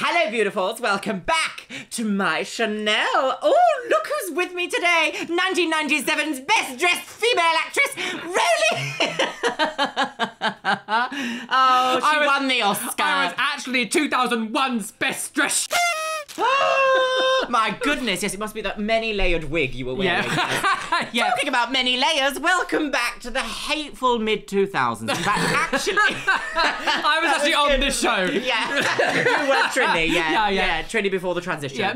Hello, beautifuls. Welcome back to my channel. Oh, look who's with me today. 1997's best dressed female actress, Roly. oh, she was- won the Oscar. I was actually 2001's best dressed. my goodness, yes, it must be that many layered wig you were wearing. Yeah. yeah. Talking about many layers, welcome back to the hateful mid 2000s. In fact, actually. I was actually on this show. Yeah, you were Trinny, yeah, Yeah, yeah. Trinny before the transition. Yeah.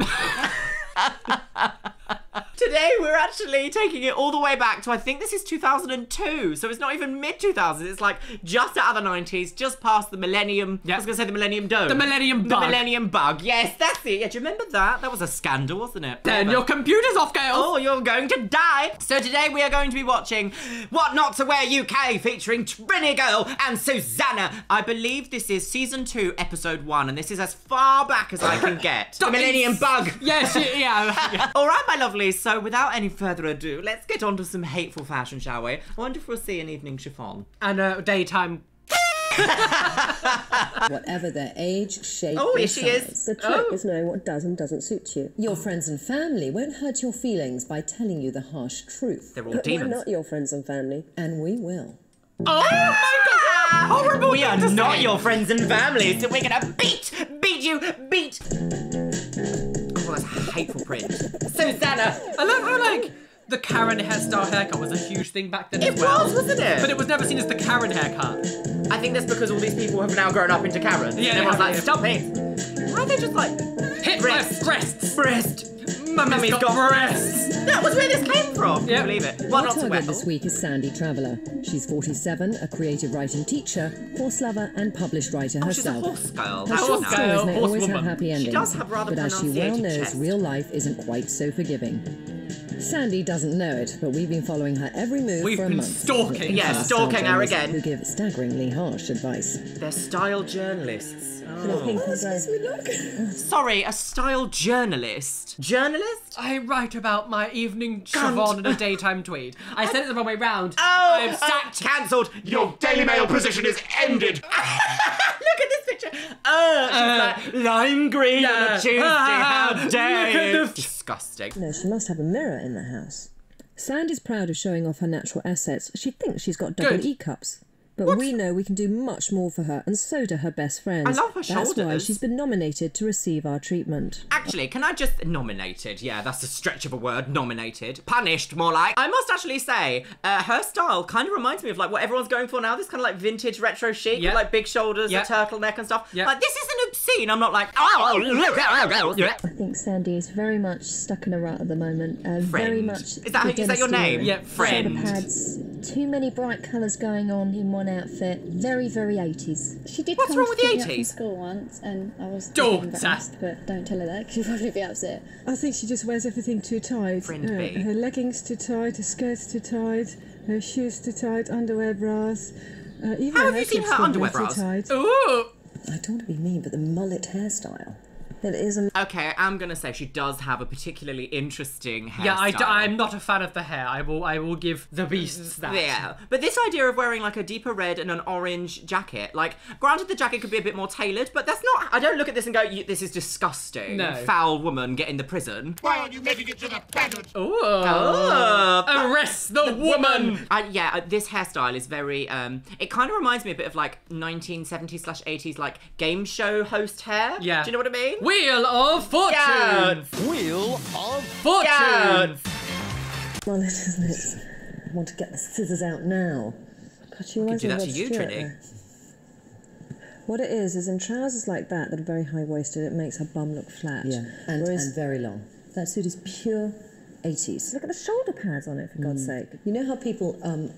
Today we're actually taking it all the way back to I think this is 2002, so it's not even mid 2000s. It's like just out of the 90s, just past the Millennium. Yeah. I was gonna say the Millennium Dome. The Millennium The Bug. Millennium Bug. Yes, that's it. Yeah, do you remember that? That was a scandal, wasn't it? Then your computer's off, Gail. Oh, you're going to die. So today we are going to be watching What Not to Wear UK featuring Trinny Girl and Susannah. I believe this is season two, episode one, and this is as far back as I can get. the Millennium Bug. Yes, y- yeah. All right, my lovelies. So, without any further ado, let's get on to some hateful fashion, shall we? I wonder if we'll see an evening chiffon. and uh, daytime. Whatever their age, shape, Oh, or here she is. size. The trick Oh. is knowing what does and doesn't suit you. Your friends and family won't hurt your feelings by telling you the harsh truth. They're all But we're not your friends and family. And we will. Oh my god! Horrible We are not your friends and family, so we're gonna beat, beat you, beat. A hateful print. Susannah. I love how, like, the Karen hairstyle haircut was a huge thing back then It as well. was, wasn't it? But it was never seen as the Karen haircut. I think that's because all these people have now grown up into Karen. Yeah, and everyone's like, stop it. Why are they just like, Hit Breast. breast. breasts. breast? Mummy's Mummy's got, got breasts. That was where this came from. Yeah. Can you believe it? One Our not to wear. target this week is Sandy Traveller. She's 47, a creative writing teacher, horse lover, and published writer Oh, she's a herself. horse girl. Her How short girl. stories may horse always have woman. happy endings, does have rather but as she well knows, chest. real life isn't quite so forgiving. Sandy doesn't know it, but we've been following her every move We've for a been month. stalking. with Yeah, influence stalking her journalists again. Who give staggeringly harsh advice. They're style journalists. Oh. Pink and grey. Sorry, a style journalist. Journalist? I write about my evening chiffon and a daytime tweed. I said it the wrong way round. Oh, I'm uh, sacked. cancelled. Your Daily Mail position is ended. Look at this picture. Oh, she's uh, like lime green on a Tuesday. How Look dare at you? the- Disgusting. No, she must have a mirror in the house. Sand is proud of showing off her natural assets. She thinks she's got double Good. E cups. But we know we can do much more for her, and so do her best friends. I love her That's why shoulders. she's been nominated to receive our treatment. Actually, can I just nominated? Yeah, that's a stretch of a word. Nominated, punished, more like. I must actually say, uh, her style kind of reminds me of like what everyone's going for now. This kind of like vintage retro chic, Yeah. with like big shoulders, Yeah. a turtleneck and stuff. Yeah. Like this isn't obscene. I'm not like oh. I think Sandy is very much stuck in a rut at the moment. Uh, Very much. Is that- is that your name? Yeah, Shoulder friend. pads. Too many bright colours going on in one outfit. Very, very 80s. She did What's come wrong to with the pick me up from 80s? school once, and I was Don't, really Seth. embarrassed, but don't tell her that because she'll probably be upset. I think she just wears everything too tight. Friend Uh, B. her leggings too tight, her skirts too tight, her shoes too tight, underwear bras. Uh, even How her have you seen her underwear too bras? tight. Ooh. I don't want to be mean, but the mullet hairstyle. It is a Okay, I'm gonna say she does have a particularly interesting hairstyle. Yeah, I, am not a fan of the hair. I will I will give the beasts that. Yeah, but this idea of wearing like a deeper red and an orange jacket, like, granted the jacket could be a bit more tailored, but that's not. I don't look at this and go, "You- "This is disgusting." No. Foul woman, get in the prison. Why aren't you making it to the pageant? Ooh. Oh, Arrest the woman. Uh, yeah, uh, this hairstyle is very. Um, it kind of reminds me a bit of like 1970s slash 80s like game show host hair. Yeah. Do you know what I mean? Wheel of Fortune. Yeah. Wheel of Fortune. Yeah. Mullet, isn't it? I want to get the scissors out now. But you do that to you, Trinny. What it is is in trousers like that that are very high waisted, it makes her bum look flat. Yeah, and, Whereas, and very long. That suit is pure 80s. look at the shoulder pads on it, for God's sake. You know how people um,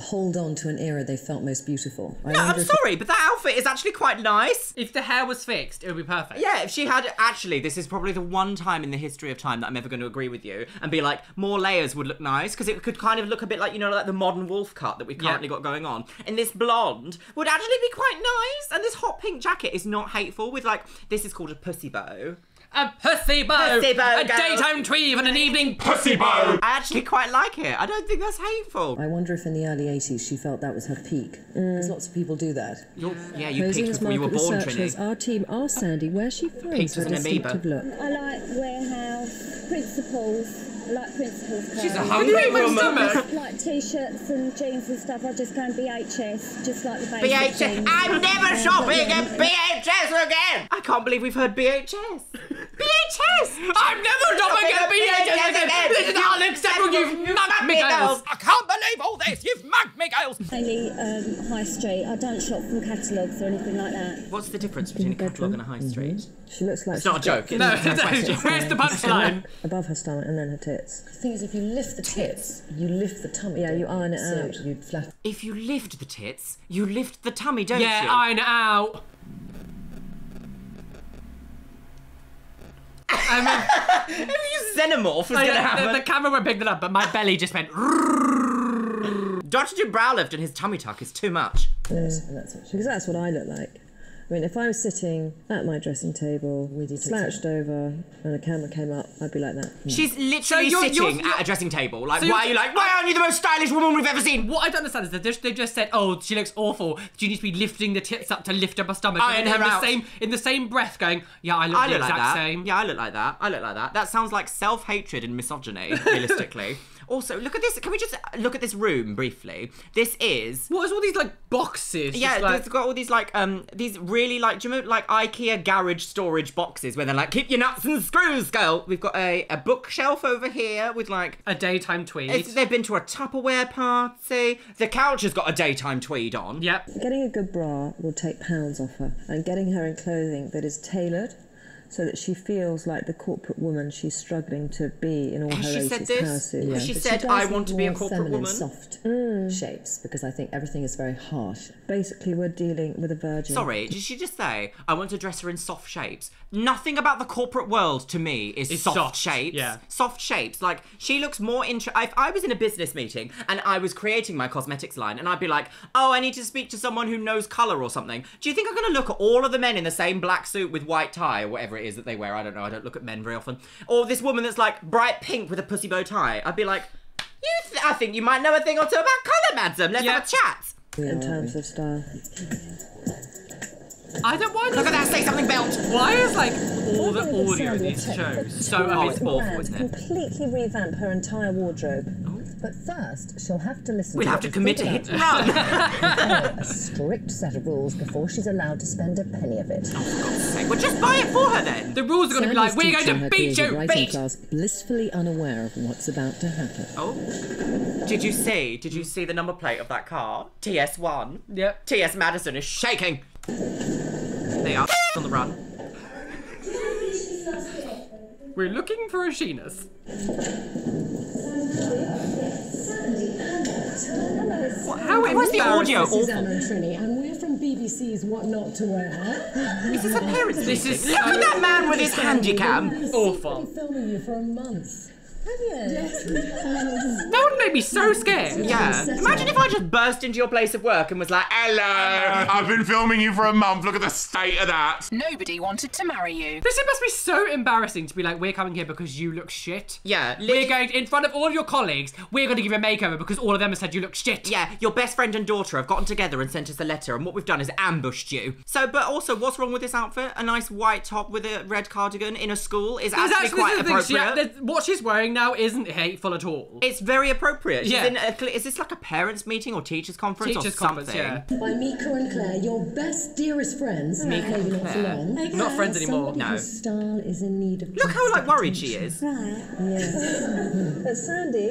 hold on to an era they felt most beautiful? I No, I'm wonder if- sorry, but that outfit is actually quite nice. If the hair was fixed, it would be perfect. Yeah, if she had actually, this is probably the one time in the history of time that I'm ever going to agree with you and be like, more layers would look nice because it could kind of look a bit like you know, like the modern wolf cut that we've Yeah. currently got going on. And this blonde would actually be quite nice. And this hot pink jacket is not hateful. With like, this is called a pussy bow. A pussy bow, Pussy bow a girl. daytime tweed, and an evening. Pussy bow! I actually quite like it. I don't think that's hateful. I wonder if in the early 80s she felt that was her peak. Because lots of people do that. You're, yeah, you Posing peaked before you were market born, researchers, Trinny. our team asked Sandy where she Peaked finds her as amoeba. distinctive look. I like warehouse, principles. I like principles. She's a clothes. hungry woman. I like t-shirts and jeans and stuff. I just go and BHS, just like the basic BHS. things. I'm never Um, shopping but yeah. at BHS again. I can't believe we've heard BHS. BHS. I'm never shopping at BHS again. This is unacceptable. You've mugged me, girls. I can't believe all this. You've mugged me, girls. Mainly um, high street. I don't shop from catalogues or anything like that. What's the difference between a catalogue and a high street? She looks like It's not a joke. No, It's a question. where's the punchline? above her stomach and then her tits. The thing is, if you lift the tits, you lift the tummy. Yeah, you iron it out. You'd flat. If you lift the tits, you lift the tummy, don't Yeah, you? iron it out. I um, mean, um, If you xenomorph was I- oh, gonna the, happen. the camera won't pick that up, but my belly just went. Dr. Jim Browlift and his tummy tuck is too much. Because that's what I look like. I mean, if I was sitting at my dressing table, with slouched over, and a camera came up, I'd be like that. Hmm. She's literally you're- sitting you're- you're- at a dressing table. Like, So why you're- you like, why aren't you the most stylish woman we've ever seen? What I don't understand is that they just- said, "Oh, she looks awful. Do you need to be lifting the tits up to lift up her stomach." Iron and her in the same in the same breath, going, "Yeah, I look I the look like exact that. same." Yeah, I look like that. I look like that. That sounds like self-hatred and misogyny, realistically. also, look at this. Can we just look at this room briefly? This is What is all these like boxes? Yeah, just like, it's got all these like um these really like do you remember like IKEA garage storage boxes where they're like keep your nuts and screws, girl. We've got a, a bookshelf over here with like a daytime tweed. it's, they've been to a Tupperware party. The couch has got a daytime tweed on. Yep. Getting a good bra will take pounds off her, and getting her in clothing that is tailored so that she feels like the corporate woman she's struggling to be in all Has her she 80s said this? Has she But said does I want to be a corporate feminine, woman? soft mm. shapes because I think everything is very harsh. Basically, we're dealing with a virgin. Sorry, did she just say I want to dress her in soft shapes? Nothing about the corporate world to me is It's soft, soft, shapes. yeah. Soft shapes. Like she looks more inter if I was in a business meeting and I was creating my cosmetics line and I'd be like, "Oh, I need to speak to someone who knows color or something." Do you think I'm going to look at all of the men in the same black suit with white tie or whatever it is that they wear? I don't know. I don't look at men very often. Or this woman that's like bright pink with a pussy bow tie. I'd be like, "You th- I think you might know a thing or two about color, madam. Let's Yeah. have a chat." in terms of style. I don't. Why Look at that, say something belt. Why is like all the I audio in Sandy these shows so time Oh, I it's mean, awful, isn't to it? completely revamp her entire wardrobe. But first, she'll have to listen We'll to have to commit a think hit about run. a strict set of rules before she's allowed to spend a penny of it. Oh, say, Well, just buy it for her then. the rules are going to be like, "We're going to beat creative you, beat." class, blissfully unaware of what's about to happen. Oh, did you see? Did you see the number plate of that car? TS1. Yep. TS Madison is shaking. They are on the run. We're looking for a Sheenus. What, how Where's the audio? This is Anna and Trinny, and we're from BBC's What Not to Wear. Is this a parents' This meeting? is Look at that man with his handy cam. Awful. Been filming you for a month. Have you? That would make me so scared. Yeah. Imagine if I just burst into your place of work and was like, "Hello." I've been filming you for a month. Look at the state of that. Nobody wanted to marry you. This must be so embarrassing to be like, we're coming here because you look shit. Yeah. We're going in front of all of your colleagues. We're going to give you a makeover because all of them have said you look shit. Yeah, your best friend and daughter have gotten together and sent us a letter, and what we've done is ambushed you. So, but also, what's wrong with this outfit? A nice white top with a red cardigan in a school is There's actually quite this is thing, she- appropriate. what she's wearing now isn't hateful at all. It's very appropriate. She's Yeah. in a, is this like a parents' meeting or teachers' conference Teachers' or conference, something? yeah. By Mika and Claire, your best, dearest friends. Mika maybe and not for Claire. long. Not friends anymore. Somebody No. whose style is in need of Look how like worried she is. Yes. but Sandy,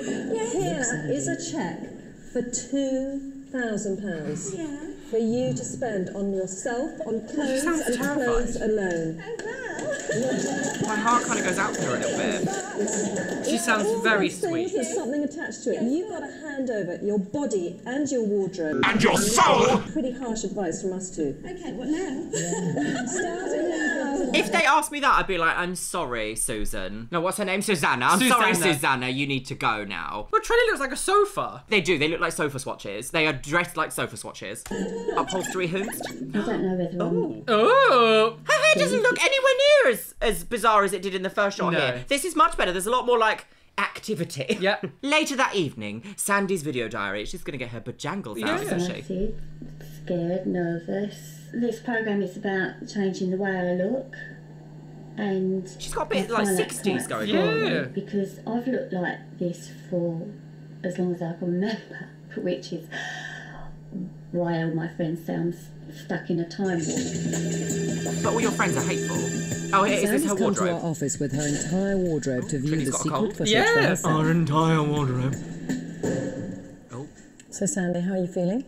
here is a cheque for two thousand pounds for you to spend on yourself, on clothes and terrified. clothes alone. Oh, My heart kind of goes out to her a little bit. She sounds All very those sweet. There's something attached to it. You've got to hand over your body and your wardrobe. And your soul! Pretty harsh advice from us too. Okay, what now? If they asked me that, I'd be like, I'm sorry, Susan. No, what's her name? Susannah. I'm sorry, Susannah. Susannah. You need to go now. But Trinny looks like a sofa. They do. They look like sofa swatches. They are dressed like sofa swatches. Upholstery hoops. I don't know whether I'm. Oh. oh. Her hair doesn't look anywhere near as, as bizarre as it did in the first shot No. here. This is much better. There's a lot more like activity. Yeah. Later that evening, Sandy's video diary. She's going to get her bajangles out, isn't she? Scared, nervous. This program is about changing the way I look. And She's got a bit like 60s going on. scary Because I've looked like this for as long as I can remember, which is why all my friends say stuck in a time warp. But all your friends are hateful. Oh, here, is this her come to our wardrobe? office with her entire wardrobe to view Trinny's the secret cold. footage Yeah. for herself. entire wardrobe. Oh. So, Sandy, how are you feeling?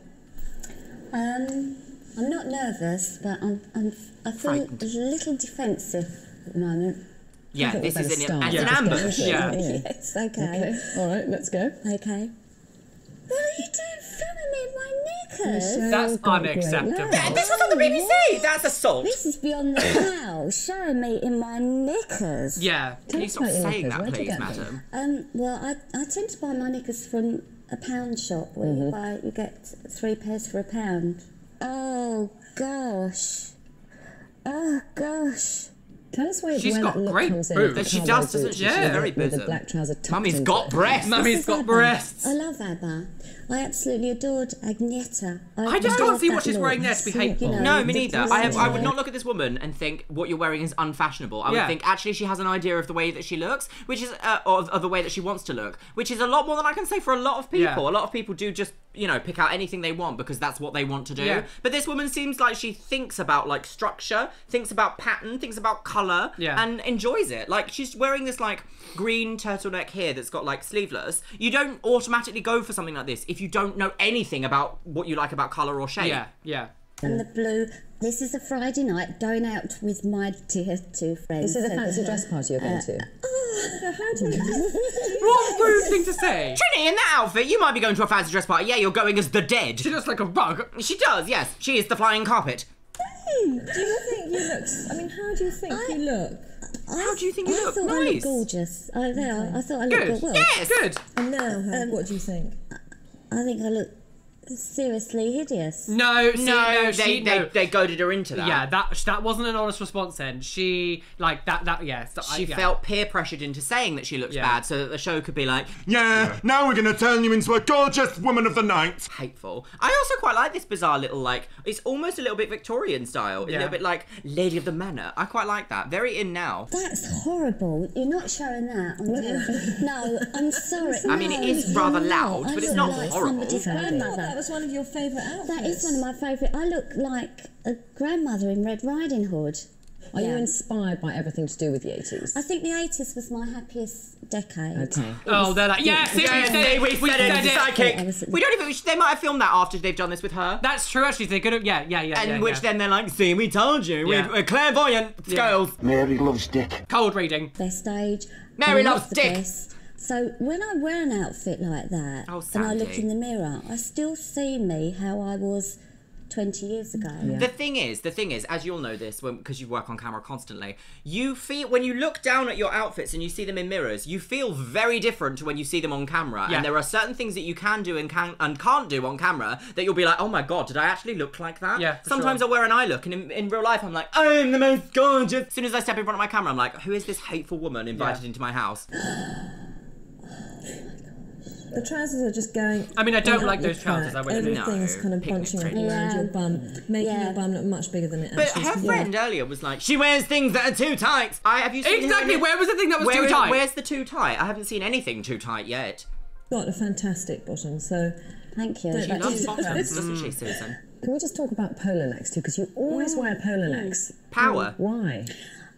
Um, I'm not nervous, but I'm, I'm I feel Frightened. a little defensive at the moment. Yeah, this is better an, start. Yeah. an ambush. into it, Yeah. Yes, okay. Okay, all right, let's go. Okay. What are you doing filming me in my knickers? That's God, great unacceptable. lad. This was on the BBC. That's assault. This is beyond the pale, showing me in my knickers. Yeah. Can you us stop saying knickers. that, Where'd you please, get madam? Um, well, I, I tend to buy my knickers from a pound shop where Mm-hmm. you buy you get three pairs for a pound. Oh gosh. Oh gosh. Tell us where, She's where got that look great comes in. boobs. the She does, doesn't she? She's very With the black trouser Mummy's got breasts. Mummy's got breasts. I love Abba. I absolutely adored Agneta. I just can't see what she's wearing there to be You hateful. know, No, me neither. I have. I would not look at this woman and think what you're wearing is unfashionable. I would think actually she has an idea of the way that she looks, which is uh, the way that she wants to look, which is a lot more than I can say for a lot of people. Yeah. A lot of people do just you know pick out anything they want because that's what they want to do. Yeah. But this woman seems like she thinks about like structure, thinks about pattern, thinks about color, Yeah. and enjoys it. Like she's wearing this like green turtleneck here that's got like sleeveless. You don't automatically go for something like this if you don't know anything about what you like about color or shape. Yeah, yeah. And the blue. This is a Friday night going out with my dear two friends. This is a So- fancy dress party you're going uh, to? Uh, oh, what rude thing to say? Trinny, in that outfit, you might be going to a fancy dress party. Yeah, you're going as the dead. She looks like a rug. She does, yes. She is the flying carpet. Do you think you look? I mean, how do you think you look? How do you think you I look? thought I looked gorgeous. I, there, I thought I looked Good. good. Well, Yes. Good. And now, um, what do you think? I think I look seriously hideous. No, see, No, no, they, she, they, no. they goaded her into that. Yeah, that that wasn't an honest response. Then she like that. That yeah. so I- She yeah. felt peer pressured into saying that she looks Yeah. bad so that the show could be like Yeah, now we're gonna turn you into a gorgeous woman of the night. hateful. I also quite like this bizarre little like it's almost a little bit Victorian style, a Yeah. little bit like Lady of the Manor. I quite like that. Very in now. That's horrible. You're not showing that on television. No, I'm sorry. I mean, it is No, is you're rather not. loud, I but it's look not like horrible. Somebody's grandmother. Was one of your favourite outfits. That is one of my favourite. I look like a grandmother in Red Riding Hood. Are you inspired by everything to do with the 80s? I think the 80s was my happiest decade. Okay. Oh, they're like yeah. See, we Yeah, said they- it. we We said said it. it. Sidekick. I was- We don't even. They might have filmed that after they've done this with her. That's true. Actually, they could have. Yeah, yeah, yeah. and yeah, which yeah. then they're like, see, we told you, Yeah. we're, we're clairvoyant Yeah. girls. Mary loves dick. cold reading. Best age. Mary I'm not loves the dick. best. So when I wear an outfit like that Oh, and I look in the mirror, I still see me how I was 20 years ago. The thing is, the thing is, as you'll know this because you work on camera constantly, you feel when you look down at your outfits and you see them in mirrors, you feel very different to when you see them on camera. Yeah. And there are certain things that you can do and can and can't do on camera that you'll be like, oh my god, did I actually look like that? Yeah, Sometimes sure. I wear an eye look, and in, in real life, I'm like, I'm the most gorgeous. As soon as I step in front of my camera, I'm like, who is this hateful woman invited Yeah. into my house? The trousers are just going. I mean, I don't like those trousers, crack. I will admit. Everything's No, kind of picnic bunching up around Yeah. your bum, making Yeah. your bum look much bigger than it But her is. friend earlier was like, she wears things that are too tight. I have you seen Exactly. Where was the thing that was Where too tight? Where's the too tight? I haven't seen anything too tight yet. got a fantastic bottom. So Thank you. She loves bottoms, doesn't she, Susan? can we just talk about polo necks too? Because you always wear polo necks. Power. Why?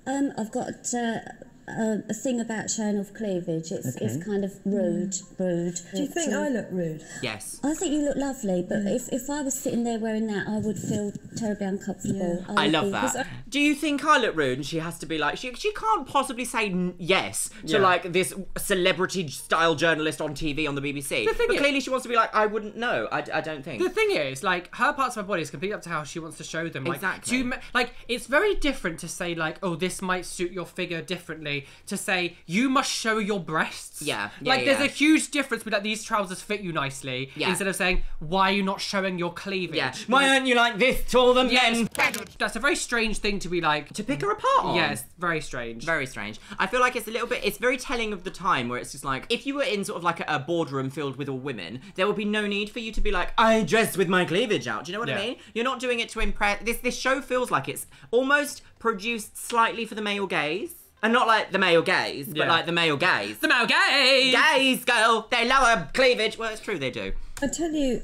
Um, I've got uh, a, a thing about showing off cleavage. It's Okay. it's kind of rude, rude. Do you think I look rude? Yes. I think you look lovely, but if, if I was sitting there wearing that, I would feel terribly uncomfortable. I would love be- that. Do you think I look rude? And she has to be like, she, she can't possibly say n- yes to Yeah. like this celebrity style journalist on TV on the BBC. The thing but is- clearly she wants to be like, I wouldn't know. I, I don't think. The thing is, like, her parts of her body is completely up to how she wants to show them. Like, Exactly. to like, it's very different to say, like, oh, this might suit your figure differently, to say, you must show your breasts. Yeah, yeah, like, there's yeah. a huge difference between, like, these trousers fit you nicely, Yeah. instead of saying, why are you not showing your cleavage? yeah. Why aren't you like this to all the men? That's a very strange thing to be like. To pick her apart on. Yes, very strange. Very strange. I feel like it's a little bit. It's very telling of the time where it's just like if you were in sort of like a, boardroom filled with all women, there would be no need for you to be like, I dress with my cleavage out. Do you know what I mean? You're not doing it to impress. This this show feels like it's almost produced slightly for the male gaze, and not like the male gaze, but Yeah. like the male gaze. The male gaze. gaze, girl. They love lower cleavage. Well, it's true they do. I tell you,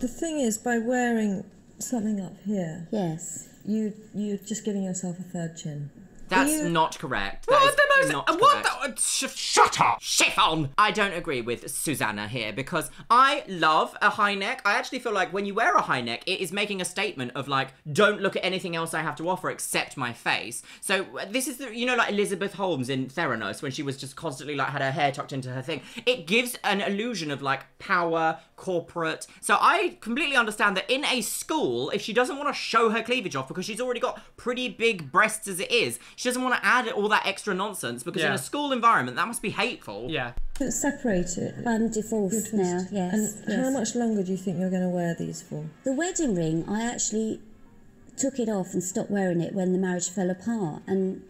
the thing is, by wearing something up here, Yes. you you're just giving yourself a third chin. That's you- not correct. That What is the most? not uh, what correct. the? uh, sh- Shut up! Chiffon! I don't agree with Susannah here because I love a high neck. I actually feel like when you wear a high neck, it is making a statement of like, don't look at anything else I have to offer except my face. So uh, this is, the, you know, like Elizabeth Holmes in Theranos when she was just constantly like had her hair tucked into her thing. It gives an illusion of like power, corporate. So I completely understand that in a school, if she doesn't want to show her cleavage off because she's already got pretty big breasts as it is, she doesn't want to add all that extra nonsense because in a school environment that must be hateful. yeah. Let's separate it. I'm divorced now, yes. And yes. how much longer do you think you're going to wear these for? The wedding ring, I actually took it off and stopped wearing it when the marriage fell apart. And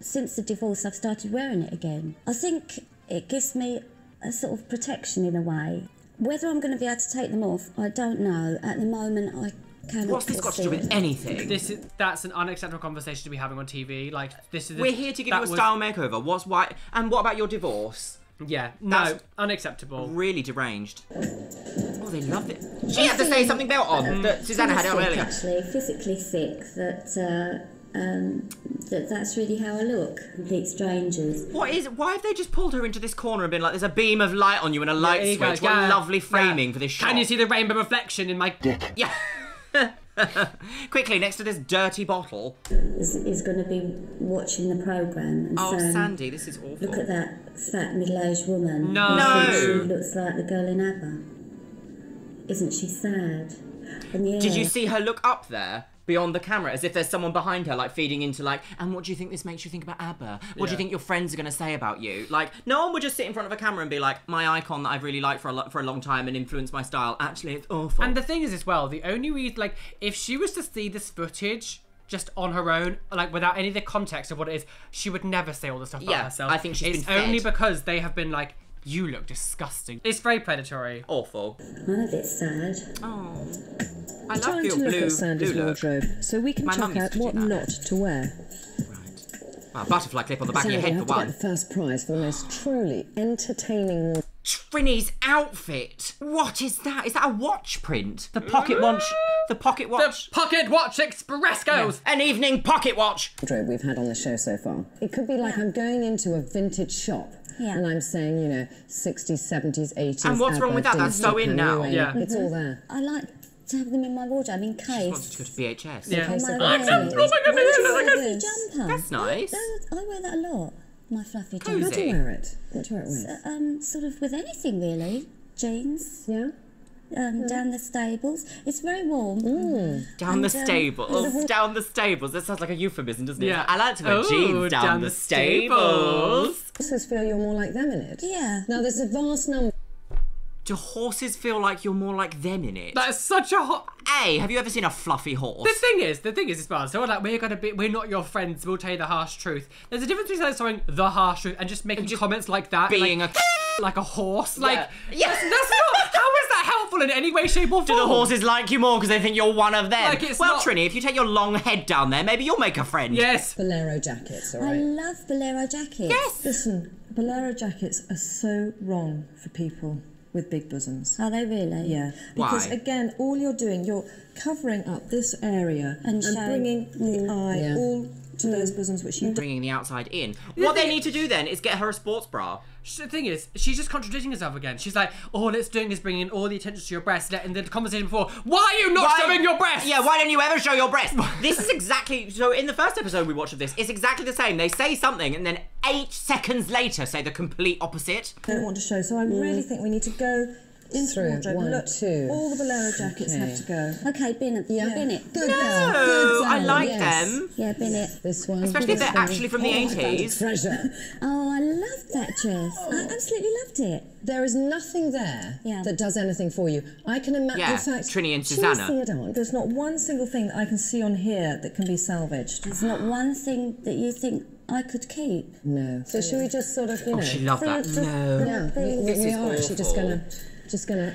since the divorce, I've started wearing it again. I think it gives me a sort of protection in a way. Whether I'm going to be able to take them off, I don't know. At the moment, I cannot. What's this got to do with anything? This is that's an unacceptable conversation to be having on TV. Like this is. We're here to give you a was- style makeover. What's why? And what about your divorce? Yeah. No. That's- Unacceptable. Really deranged. Oh, they love it. She had to say something belt on that Susannah had it on earlier. Actually, physically sick. That. Uh, um, that that's really how I look. Complete strangers. What is? Why have they just pulled her into this corner and been like, "There's a beam of light on you and a light There you go, switch"? What yeah, lovely yeah. framing for this shot. Can you see the rainbow reflection in my dick? Yeah. Quickly, next to this dirty bottle. Is, is going to be watching the program and Oh, saying, Sandy, this is awful. Look at that fat middle-aged woman. No. No. She looks like the girl in ABBA. Isn't she sad? And yeah, Did you see her look up there? Beyond the camera, as if there's someone behind her, like feeding into like, and what do you think this makes you think about ABBA? What do Yeah. you think your friends are gonna say about you? Like, no one would just sit in front of a camera and be like, my icon that I've really liked for a lo- for a long time and influenced my style. Actually, it's awful. And the thing is, as well, the only reason, like, if she was to see this footage just on her own, like without any of the context of what it is, she would never say all the stuff about Yeah, herself. I think she's it's been only fed. because they have been like, "You look disgusting." It's very predatory. awful. I'm a bit sad. Oh, I love Time your to look blue, at Sandy's blue look. wardrobe so we can My mum check out what that. not to wear. Right. Wow, a butterfly clip on the back Sandy, of you your have head for to get one. the first prize for the most truly entertaining Trinny's outfit. What is that? Is that a watch print? The pocket watch. The pocket watch. The pocket watch express goes. An evening pocket watch. wardrobe we've had on the show so far. It could be like I'm going into a vintage shop. Yeah. And I'm saying, you know, 60s, 70s, 80s. And what's wrong with that? That's so in now. New Wave. Yeah. It's all there. I like to have them in my wardrobe in Just case. wanted to go to VHS. Yeah. case My of wear accident. Oh my goodness, My look fluffy this. jumper. That's nice. That- I wear that a lot. My fluffy Cozy. jumper. How do you wear it? What do you wear it with? Um, sort of with anything really. Jeans. Yeah? Um, down the stables. It's very warm. Down the And, um, stables. down the stables. That sounds like a euphemism, doesn't it? Yeah. I like to wear Oh, jeans down, down the, the stables. Horses feel you're more like them in it. Yeah. Now, there's a vast number. Do horses feel like you're more like them in it? That's such a hot. A, have you ever seen a fluffy horse? The thing is, the thing is, as well. So like, we're gonna be, we're not your friends. We'll tell you the harsh truth. There's a difference between saying the harsh truth and just making just comments like that, being like, a like a horse. Like, Yeah. that's, that's not. How is that helpful in any way, shape, or form? Do the horses like you more because they think you're one of them? Like, it's well, not- Trinny, if you take your long head down there, maybe you'll make a friend. Yes. Bolero jackets, all I love bolero jackets. Yes. Listen, bolero jackets are so wrong for people with big bosoms. Are they really? Yeah, because Why? again, all you're doing, you're covering up this area And and, bringing the mm. eye Yeah. all to those mm. bosoms which you're bringing the outside in. What they need to do then is get her a sports bra. Sh- The thing is, she's just contradicting herself again. She's like, all it's doing is bringing all the attention to your breast. In the conversation before, why are you not Why- showing your breast? Yeah, why don't you ever show your breast? this is exactly so. In the first episode we watched of this, it's exactly the same. They say something and then eight seconds later say the complete opposite. I don't want to show. So I mm. really think we need to go into Through. wardrobe. One, Look, two. all the bolero jackets have to go. Okay, bin it. Yeah. Bin it. Good No, girl. Good I like yes. them. Yeah, bin it. This one. Especially if they're one. actually from the Oh, I found a 80s. Treasure. Oh, I loved that dress. I oh. absolutely loved it. There is nothing there Yeah. that does anything for you. I can imagine. Yeah, in fact, Trinny and Susannah. see it on? There's not one single thing that I can see on here that can be salvaged. There's not one thing that you think I could keep. No. So should we just sort of, you oh, know? Oh, she loved that. Just- No. Yeah, we, we, we is are actually just gonna, just gonna,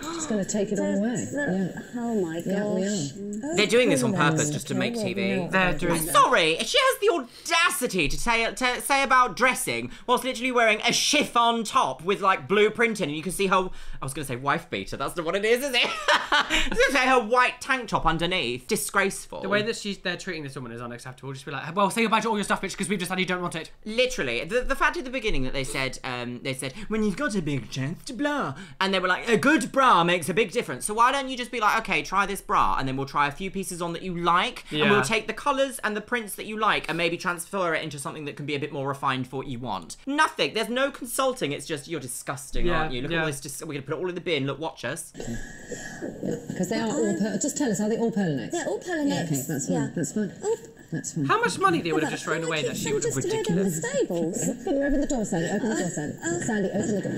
just gonna take it all away. Yeah. Oh my gosh. Yeah, we are. They're doing this on purpose just to make TV. They're doing that. Sorry, she has the audacity to say to say about dressing whilst literally wearing a chiffon top with like blue printing, and you can see her. I was going to say wife beater. That's not what it is, is it? I was going to say her white tank top underneath. Disgraceful. The way that she's they're treating this woman is unacceptable. Just be like, well, say goodbye to all your stuff, bitch, because we've decided you don't want it. literally the, the fact at the beginning that they said um, they said when you've got a big chest blah and they were like a good bra makes a big difference so why don't you just be like okay try this bra and then we'll try a few pieces on that you like and we'll take the colors and the prints that you like and maybe transfer it into something that can be a bit more refined for what you want nothing there's no consulting it's just you're disgusting Yeah, aren't you look at all this just we're gonna put it all in the bin look watch us Because they are all. Per- just tell us, are they all pearl? They're all pearl necks. Okay, that's fine. Yeah. That's fine. Oh, That's fine. How much money they would have just thrown away keep that she would have just to wear them in the stables. Can you open the door, Sandy? Uh, uh, open the door, Sandy. Sandy, open the door.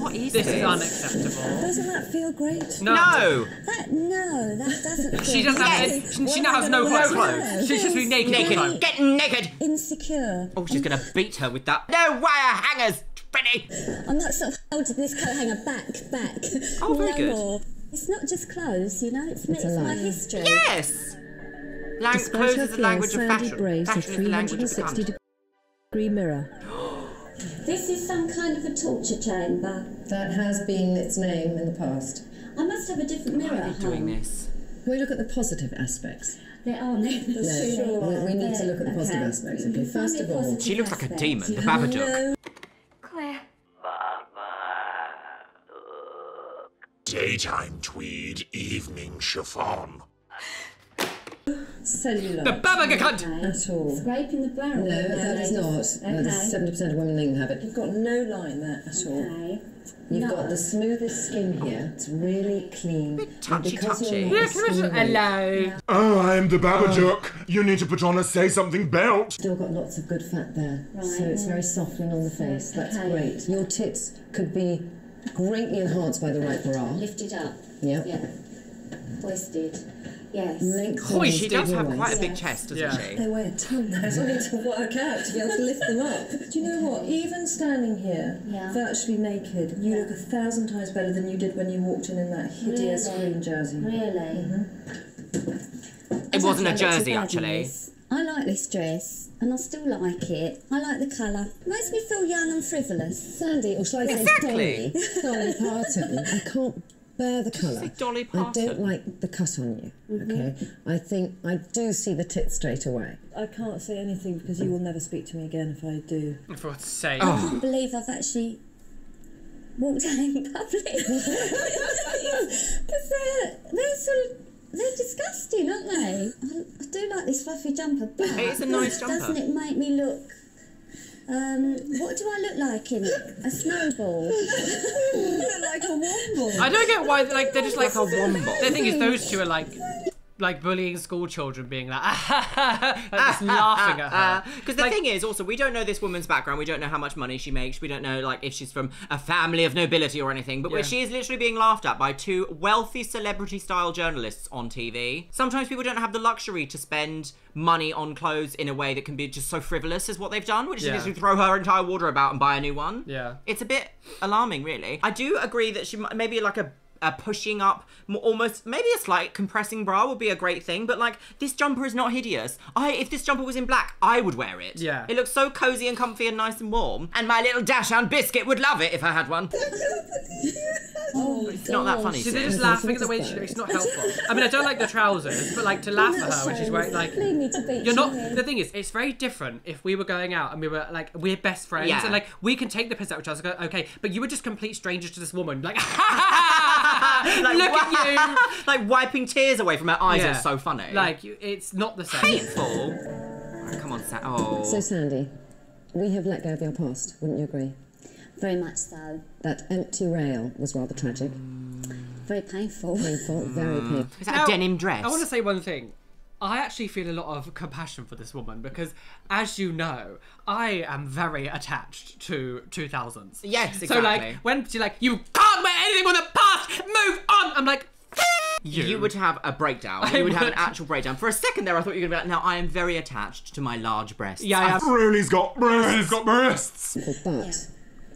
what is This this is unacceptable. Doesn't that feel great? No. no That no, that doesn't. She doesn't have Yes. she, she now has no No clothes. clothes. She's just be naked. all the time. naked get naked insecure. oh she's gonna beat her with that no wire hangers Benny I'm not sort of holding this coat hanger back, back. Oh, very no good. more. It's not just clothes, you know. It's, it's, a my history. yes Lang- Despite clothes her is the fear, language of Sandy fashion braves a fashion is the language of cunt. degree mirror. This is some kind of a torture chamber. That has been its name in the past. I must have a different mirror Why are at they doing this We look at the positive aspects. There are no. No, we, we need to look at the positive aspects. Okay, first of all, She looks like a demon, the Babadook. Claire. Daytime tweed, evening chiffon. cellular. The Babaga cunt! At all. Scraping the barrel. No, that is not. Okay. That is seventy percent of women have it. You've got no line there at all. Okay. You've got the smoothest skin here. It's really clean. And touchy, touchy. you're Yeah, a can I just- skinny weight, Hello. Oh, I am the Babadook. You need to put on a say something belt. Still got lots of good fat there, so it's very softening on the face. That's Okay. great. Your tits could be greatly enhanced by the right bra. Lifted up. Yep. Yeah. Hoisted. Yes. Length Boy, she does have waist. quite a big chest, doesn't Yeah. she? They weigh a ton now, so I need to work out to be able to lift them up. Do you know what? Even standing here, Yeah. virtually naked, you look a thousand times better than you did when you walked in in that hideous Really? green jersey. Really? Mm-hmm. It wasn't a I don't think I look too jersey, actually. I like this dress, and I still like it. I like the colour. Makes me feel young and frivolous. Sandy, or shall I say Exactly. Dolly? Dolly Parton. I can't bear the colour. say Dolly I don't like the cut on you. Mm-hmm. Okay. I think I do see the tit straight away. I can't say anything because you will never speak to me again if I do. For God's sake. I oh. can't believe I've actually walked out in public. Because they're, they're sort of, they're disgusting, aren't they? I, I do like this fluffy jumper, but It is a nice jumper. doesn't it make me look... Um, what do I look like in it? A snowball? like a womble. I don't get why like they're just like Like a womble. The thing is, those two are like like bullying school children, being like, like just laughing at her. Because the Like- thing is, also, we don't know this woman's background. We don't know how much money she makes. We don't know, like, if she's from a family of nobility or anything. But Yeah. she is literally being laughed at by two wealthy celebrity-style journalists on TV. Sometimes people don't have the luxury to spend money on clothes in a way that can be just so frivolous as what they've done, which Yeah. is literally throw her entire wardrobe out and buy a new one. Yeah. It's a bit alarming, really. I do agree that she maybe like a a pushing up, almost maybe a slight compressing bra would be a great thing. But like this jumper is not hideous. I if this jumper was in black, I would wear it. Yeah. it looks so cozy and comfy and nice and warm. And my little Dachshund biscuit would love it if I had one. Oh, It's not that funny. She's sis. just laughing at the way she looks. It's not helpful. I mean, I don't like the trousers, but like to laugh at her when she's wearing like. Leave me to beat You're not. you. The thing is, it's very different if we were going out and we were like we're best friends Yeah. and like we can take the piss out of each other. Okay, but you were just complete strangers to this woman. Like, like, look at you. like wiping tears away from her eyes. Yeah. It's so funny. Like you- it's not the same. hateful. Right, come on, Sam. Oh. So, Sandy, we have let go of your past, wouldn't you agree? Very much so. That empty rail was rather tragic. Mm. Very painful. Painful, very mm. painful. Is that Now, a denim dress? I want to say one thing. I actually feel a lot of compassion for this woman because, as you know, I am very attached to 2000s. Yes, exactly. So, like, when she's like, you can't wear anything from the past, move on! I'm like, you. You would have a breakdown. I You would have an actual breakdown. For a second there, I thought you were going to be like, now I am very attached to my large breasts. Yeah, I have. Really, got breasts. got breasts. But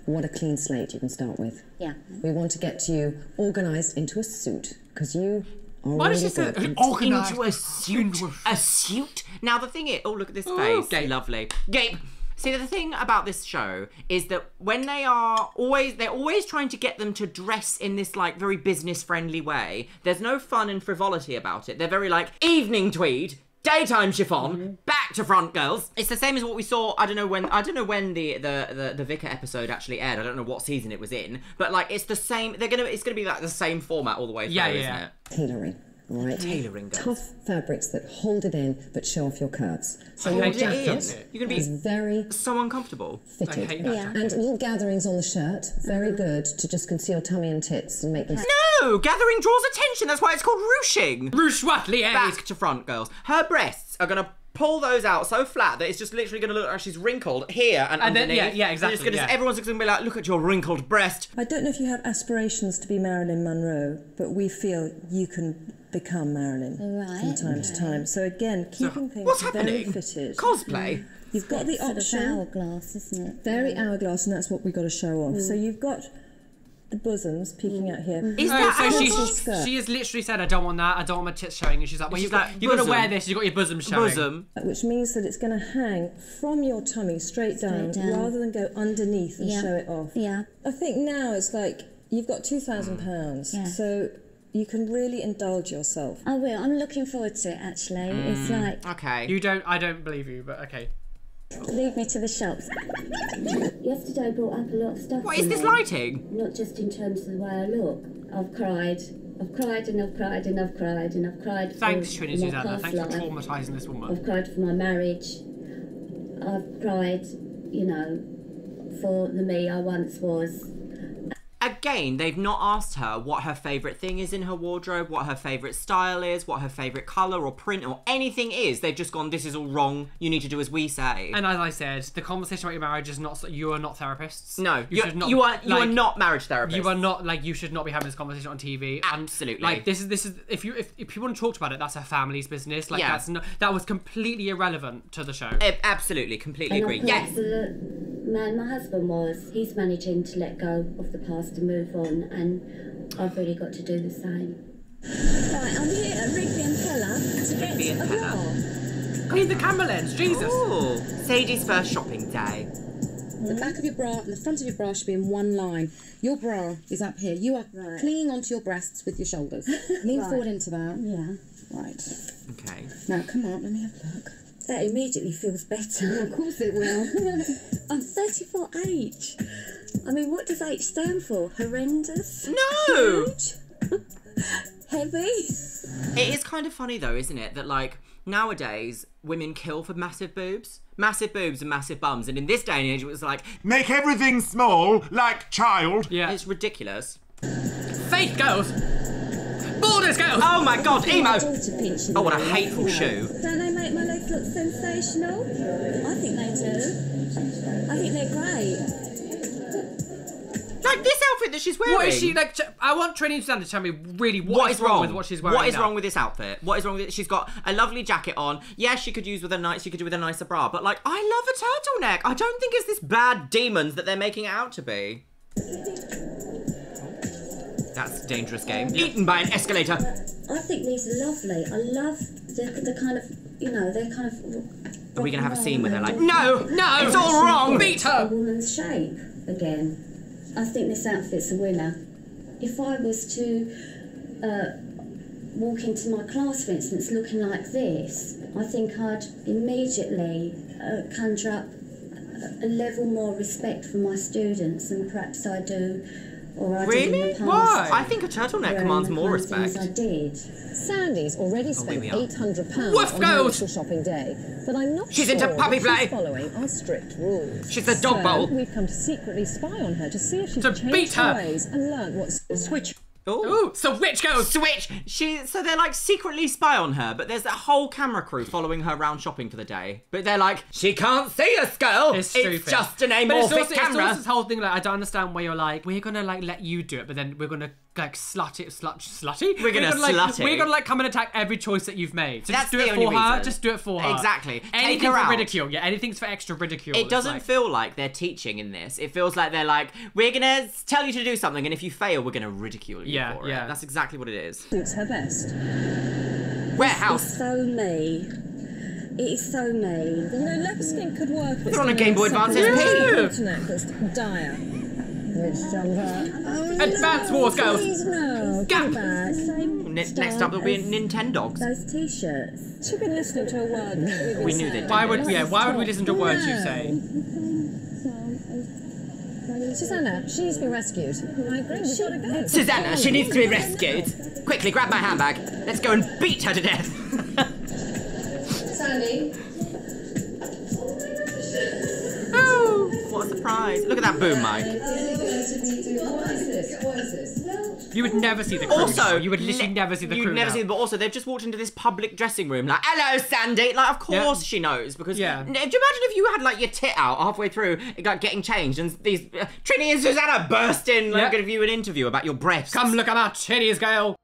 what a clean slate you can start with. Yeah. We want to get you organised into a suit because you are Oh, Why does she say good. organised? Into a suit. a suit. Now the thing is, oh look at this Ooh, face. Gabe. Lovely. Gabe. See the thing about this show is that when they are always they're always trying to get them to dress in this like very business friendly way. There's no fun and frivolity about it. They're very like evening tweed, daytime chiffon, mm-hmm. back to front girls. It's the same as what we saw. I don't know when. I don't know when the the the, the Vicar episode actually aired. I don't know what season it was in. But like it's the same. They're gonna. It's gonna be like the same format all the way through, Yeah, isn't yeah. it? Tailoring, all right? Tailoring girls. Tough fabrics that hold it in but show off your curves. So Hold your it in. jacket You're gonna be very so uncomfortable. fitted. hate that Yeah. And little gatherings on the shirt, very mm-hmm. good to just conceal tummy and tits and make them No, gathering draws attention. That's why it's called ruching. Ruchwat liaise. Eh? Back to front, girls. Her breasts are gonna pull those out so flat that it's just literally gonna look like she's wrinkled here and, And then- yeah, yeah, exactly, It's gonna, yeah. Everyone's gonna be like, look at your wrinkled breast. I don't know if you have aspirations to be Marilyn Monroe, but we feel you can become Marilyn from Right, time to time. So again, keeping things What's very happening? fitted. Cosplay. You've got the Sort of hourglass, isn't it? Very hourglass, and that's what we've got to show off. So mm. you've got the bosoms peeking mm. out here. Mm-hmm. Is Oh, that so she, pencil skirt. she has literally said, I don't want that, I don't want my tits showing. And she's like, well, She's you've got, you've got to wear this, you've got your bosom showing. bosom? Which means that it's going to hang from your tummy straight down, down. rather than go underneath and Yeah. show it off. Yeah. I think now it's like you've got two thousand mm. pounds, Yeah. so you can really indulge yourself. I will. I'm looking forward to it, actually. It's mm. like, Okay. You don't, I don't believe you, but okay. lead me to the shops. Yesterday I brought up a lot of stuff. what for is this me. lighting? Not just in terms of the way I look. I've cried. I've cried and I've cried and I've cried and I've cried. Thanks, for Trinny my Susannah. past Thanks for traumatising this woman. I've cried for my marriage. I've cried, you know, for the me I once was. Again, they've not asked her what her favourite thing is in her wardrobe, what her favourite style is, what her favourite colour or print or anything is. They've just gone, this is all wrong. You need to do as we say. And as I said, the conversation about your marriage is not. You are not therapists. no, you you, should not. you are you are not marriage therapists. You are not like you should not be having this conversation on TV. And, Absolutely. like this is this is if you if, if people want to talk about it, that's her family's business. Like Yeah. that's no, that was completely irrelevant to the show. Absolutely, completely And agree. Yes. the man my husband was, he's managing to let go of the past and move on, and I've really got to do the same. Right, I'm here at Rigby and Peller to get Rigby and a Peller. bra. Need the camera lens, Jesus. Ooh, Sadie's first shopping day. The back of your bra and the front of your bra should be in one line. Your bra is up here. You are Right. clinging onto your breasts with your shoulders. Lean Right. forward into that. Yeah, Right. Okay. Now, come on, let me have a look. That immediately feels better. Of course it will. I'm 34H. I mean, what does H stand for? Horrendous? No! Huge? Heavy? It is kind of funny though, isn't it? That like nowadays women kill for massive boobs. Massive boobs and massive bums. And in this day and age it was like Make everything small, like child. Yeah. it's ridiculous. Faith girls. Borders girls. Oh my god, emo! Oh what a me, hateful you know. shoe. Don't they make my legs look? I think they do. I think they're great. Like this outfit that she's wearing. What is she like? ch- I want Trinny Susannah to tell me really what is wrong with what she's wearing. What is now. wrong with this outfit? What is wrong with it? She's got a lovely jacket on. Yes, she could use with a nice. She could do with a nicer bra. But like, I love a turtleneck. I don't think it's this bad demons that they're making it out to be. That's a dangerous game. Eaten by an escalator. I think these are lovely. I love the, the kind of, you know, they're kind of. Are we gonna have a scene with her like, no, no, it's all wrong. Beat A her. woman's shape again. I think this outfit's a winner. If I was to uh, walk into my class, for instance, looking like this, I think I'd immediately uh, conjure up a, a level more respect for my students than perhaps I do, or I did in Really? the. Why? I think a turtleneck commands more kind of things respect. I did. Sandy's already spent we are. £800 Woof on goat. her initial shopping day, but I'm not She's sure into puppy play. she's following our strict rules. She's the dog so bowl. we've come to secretly spy on her to see if she's To changed beat her her. ways and learned what's switch. Ooh. Ooh, so which goes? Switch. She. So they're like secretly spy on her, but there's a whole camera crew following her around shopping for the day. But they're like, she can't see us, girl. It's stupid. just an But it's also, it's also this whole thing like I don't understand where you're like we're gonna like let you do it, but then we're gonna like slutty, it, slut, slutty. We're gonna like, slut it. We're gonna like come and attack every choice that you've made. So That's just do the it only for her. Just do it for her. Exactly. Take Anything her for out. ridicule. Yeah, anything's for extra ridicule. It doesn't like- feel like they're teaching in this. It feels like they're like, we're gonna tell you to do something, and if you fail, we're gonna ridicule you Yeah, for yeah. it. That's exactly what it is. It's her best. Warehouse. It's so me. It is so me. You know, leopard skin could work. it's They're on a Game Boy Advance something SP. like internet that's dire. Which jumper? Advance Wars girls. Please no. Go. Go back. Ne- next up, there'll be as Nintendogs. Those t-shirts. She's been listening to a word. that we've We been knew saying. they'd Why would yeah? Why would we listen to a words you say? Susannah, she needs to be rescued. I agree. We've got to go. Susannah, she needs to be rescued. Quickly, grab my handbag. Let's go and beat her to death. Sandie. What a surprise. Look at that boom mic. What is this? What is this? You would never see the crew. Also, now. you would literally le- never see the You'd crew. never now. see them, but also they've just walked into this public dressing room like, "Hello, Sandie." Like, of course Yeah. she knows because. Yeah. N- Do you imagine if you had like your tit out halfway through, like getting changed, and these uh, Trinny and Susannah burst in, like, Yeah. going to give you an interview about your breasts? Come look at my titties, girl.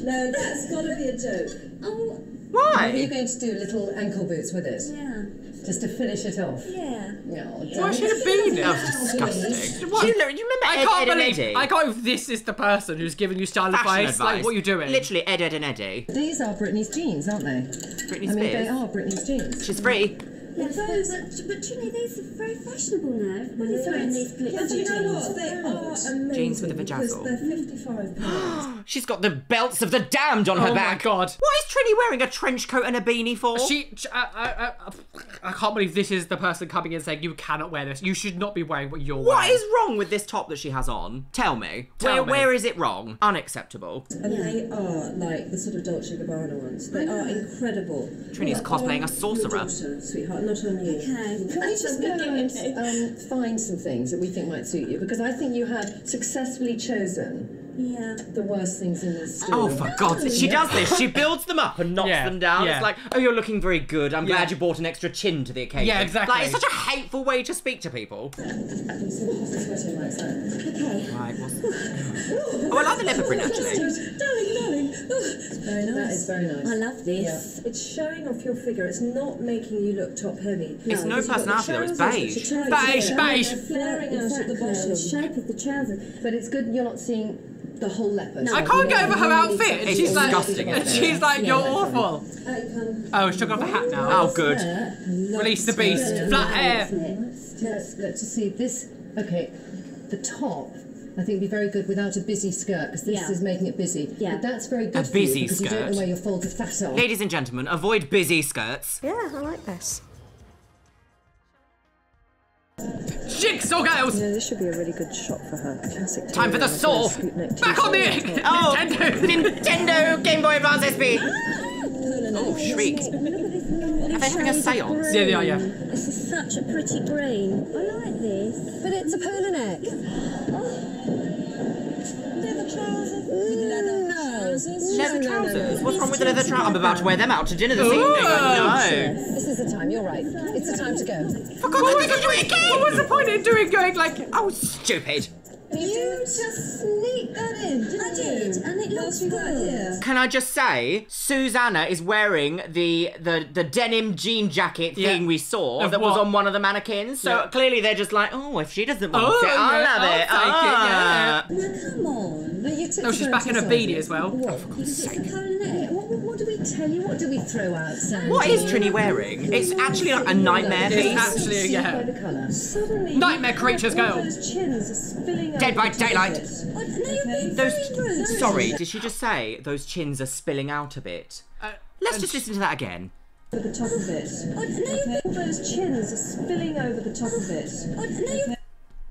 No, that's got to be a joke. Oh, What are Why? you going to do? Little ankle boots with it? yeah. Just to finish it off? Yeah. No, Why should it be That this? was disgusting. What? Do you, know- do you remember I Ed, can't Ed and believe Eddie? I can't believe this is the person who's giving you style Fashion advice. advice. Like, what are you doing? Literally, Ed, Ed, and Eddie. These are Britney's jeans, aren't they? Britney I mean, they are Britney's jeans. She's free. Yeah, but, but, but Trinny, these are very fashionable now. Everybody's wearing these glittery But you know what? They are amazing. Jeans with a because vajazzle. They're 55. She's got the belts of the damned on her Oh my back. God. What is Trinny wearing a trench coat and a beanie for? She, sh- I, I, I, I can't believe this is the person coming in saying you cannot wear this. You should not be wearing what you're What wearing. What is wrong with this top that she has on? Tell me. Tell where, me. where is it wrong? Unacceptable. And they are like the sort of Dolce Gabbana ones. They are incredible. Trinny's cosplaying a sorcerer. Daughter, sweetheart, not on you. Okay. Can we just go and um, find some things that we think might suit you? Because I think you have successfully chosen Yeah. the worst things in this store. Oh, for God's sake. She does this. She builds them up and knocks Yeah, them down. yeah. It's like, oh, you're looking very good. I'm glad you brought an extra chin to the occasion. Yeah, exactly. Like, it's such a hateful way to speak to people. Sweating like that. Right, what's... Oh, I like the leopard print, actually. Darling, darling. Oh, Very nice. That is very nice. I love this. It's showing off your figure. It's not making you look top heavy. It's no because you've got the personality, though, it's trousers, beige. which are tight, Beige, beige. Flaring out at the Exactly. bottom. The shape of the trousers. But it's good you're not seeing the whole leopard. I can't get over her outfit. And It's she's like, disgusting, and it? she's like, you're awful. Out you come. Oh, she took off a hat now. Oh, good. Release the beast. Flat hair. Let's, let's just see this. Okay, the top. I think would be very good without a busy skirt because this Yeah. is making it busy. Yeah. But that's very good A for busy you because you don't skirt. know where your folded fat are. Ladies and gentlemen, avoid busy skirts. Yeah, I like this. Jigsaw girls. You know, this should be a really good shot for her. Classic. Time for the saw. Back on the Oh, Nintendo. Nintendo Game Boy Advance SP. Oh, shriek. Are they having a seance? Yeah, they are, yeah. This is such a pretty green. I like this. But it's a polo neck. Leather trousers. With oh. Leather trousers. What's wrong with the leather trousers? I'm about to wear them out to dinner this evening. I know. This is the time. You're right. It's the time to go. For God's sake, don't do it again! What was the point in doing going like, Oh, stupid. You just sneaked that in, didn't I did, and it looks Whilst good. Can I just say, Susannah is wearing the the, the denim jean jacket thing Yeah. we saw Of that was on one of the mannequins. So Yeah. clearly they're just like, oh, if she doesn't want Oh, it, I'll yeah, have I'll it. take it, Ah. yeah. Now, come on. But you took Oh, she's back in a exercises. beanie as well. What? Because it's a coronet. What, what, what do we tell you? What do we throw out, Sandie? What is Trinny wearing? It's actually like a nightmare It's piece. actually, See yeah. by the colour. Suddenly, Nightmare creatures have go. Those chins are spilling Dead by the top of daylight. it. No, you're being Those, sorry, did she just say those chins are spilling out a bit? Uh, Let's just listen to that again. Over the top of it. Oh, no, you're All those chins are spilling over the top of it. Oh, no, you're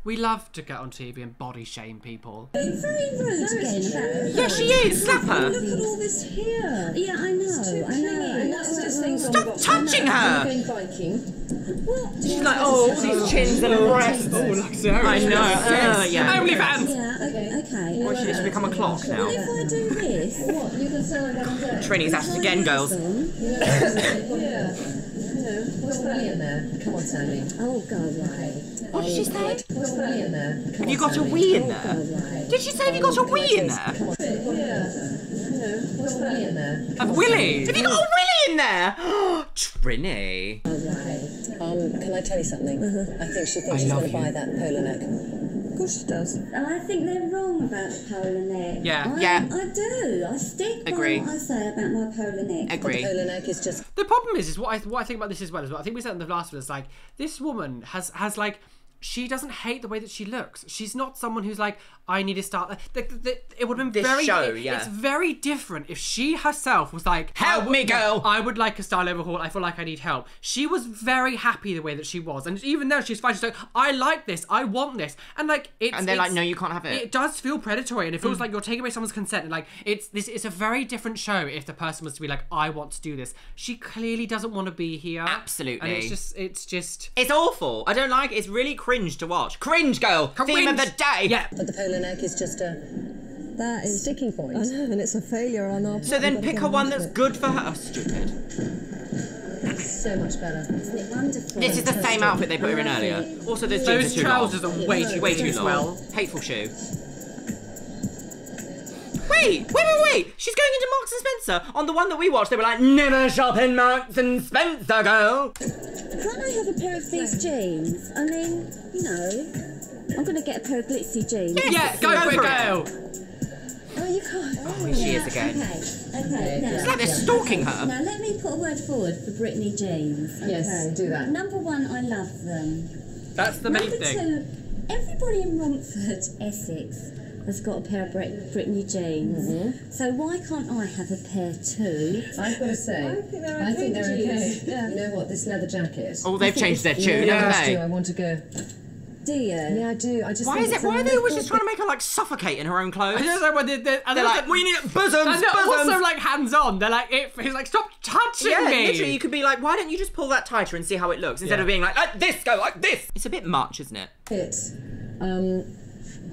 We love to get on TV and body shame people. being very rude again about Yeah, she is. Slap her. Look at all this here. Yeah, I know, I know. And that's just things Stop the touching Are her. you going biking? What? She's like, oh, all these chins and breasts. I know. Uh, yeah. OnlyFans! Yeah, okay. okay. Well, she's become a clock now. Well, if I do this, What? You can sound like I'm dead. Trinny's at it again, girls. Yeah. What's that in there? Come on, Sandie. oh, go away. What did she say? What's that in there? Have you got a wee in there? Did she say have you got a wee in there? Come on. What's that in there? Of Willie! Have you got a willy in there? Trinny. Um, can I tell you something? I think she thinks she's going to buy that polo neck. Of course she does. And I think they're wrong about the polar neck. Yeah. I, Yeah. I do. I stick Agree. by what I say about my polar neck. Agree. Polo neck is just The problem is, is what I what I think about this as well is what I think we said in the last one is like this woman has has like she doesn't hate the way that she looks. She's not someone who's like I need to start. The, the, the, it would have been This very show, it- yeah. It's very different if she herself was like Help would- me, girl. I would like a style overhaul. I feel like I need help. She was very happy the way that she was, and even though she's fine, she's like I like this. I want this, and like it's And they're like, no, you can't have it. It does feel predatory, and it feels mm. like you're taking away someone's consent. And like it's this, it's a very different show if the person was to be like, I want to do this. She clearly doesn't want to be here. Absolutely. and it's just, it's just. It's awful. I don't like it. It's really cringe to watch. Cringe, girl. Theme of the day. Yeah. But the polo neck is just a That is sticking point. I know, and it's a failure on our part. So then We've got to pick a one that's it. good for her. Oh, stupid. That's so much better. Isn't it wonderful? This is the same outfit they put her in earlier. Also, those jeans Those are too trousers long. are way too way too long. well. Hateful shoe. Wait, wait, wait, wait! She's going into Marks and Spencer. On the one that we watched, they were like, "Never shop in Marks and Spencer, girl." Can't I have a pair of these jeans? I mean, you know, I'm gonna get a pair of glitzy jeans. Yeah, go, Go for it, for girl. Oh, you can't. Oh, here she is again. Okay, okay. Now, It's like they're stalking her. now let me put a word forward for Britney jeans. Okay. Yes, do that. Number one, I love them. That's the main Number thing. two, everybody in Romford, Essex, has got a pair of Brit- Britney jeans. Mm-hmm. So why can't I have a pair too? I've got to say, I think they're I think okay they're okay. Yeah. You know what? This leather jacket. Oh, they've changed their You tune, know haven't I they? I want to go. Do you? Yeah, I do. I just Why think is it? Why are they always little just trying to make her like suffocate in her own clothes? I don't know when they, they, and They're also- like, "We need bosoms, and they're bosoms." also like hands on. They're like, it, he's like, stop touching yeah, me. literally, you could be like, "Why don't you just pull that tighter and see how it looks?" Instead Yeah. of being like, "Like this, go like this." It's a bit much, isn't it? bit. Um,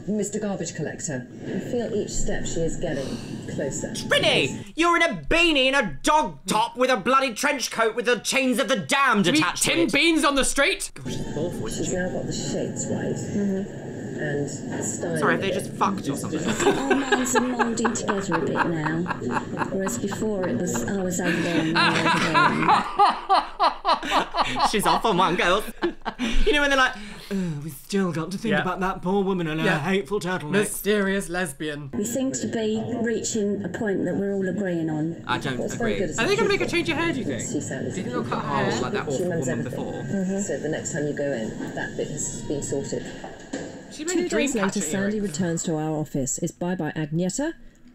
Mr. Garbage Collector. I feel each step she is getting closer. Trinny, you're in a beanie and a dog top with a bloody trench coat with the chains of the damned Meet attached to tin it. beans on the street. Awful, isn't She's now got the shapes right. Mm-hmm. And style. Sorry, they it. just fucked or something? Our minds are moulding together a bit now. Whereas before it was I was over there and you were over there. She's off on one, girls. you know when they're like, oh, we still got to think Yeah. about that poor woman and her Yeah. hateful turtleneck. Mysterious lesbian. We seem to be reaching a point that we're all agreeing on. I don't What's agree. good is Are they going to make her change her hair, do you think? She sounds Do you cut her hair? like that She awful remembers woman everything. before. So the next time you go in, that bit has been sorted. She made Two days later, Sandie earring. returns to our office. It's bye bye Agneta